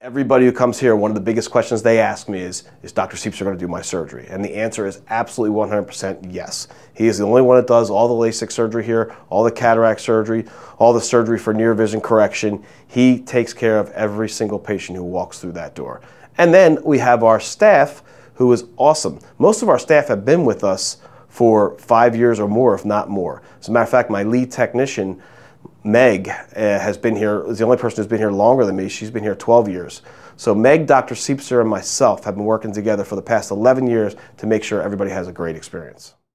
Everybody who comes here, one of the biggest questions they ask me is, is Dr. Siepser going to do my surgery? And the answer is absolutely 100% yes. He is the only one that does all the LASIK surgery here, all the cataract surgery, all the surgery for near vision correction. He takes care of every single patient who walks through that door. And then we have our staff who is awesome. Most of our staff have been with us for five years or more, if not more. As a matter of fact, my lead technician, Meg uh, has been here, is the only person who's been here longer than me. She's been here 12 years. So Meg, Dr. Siepser, and myself have been working together for the past 11 years to make sure everybody has a great experience.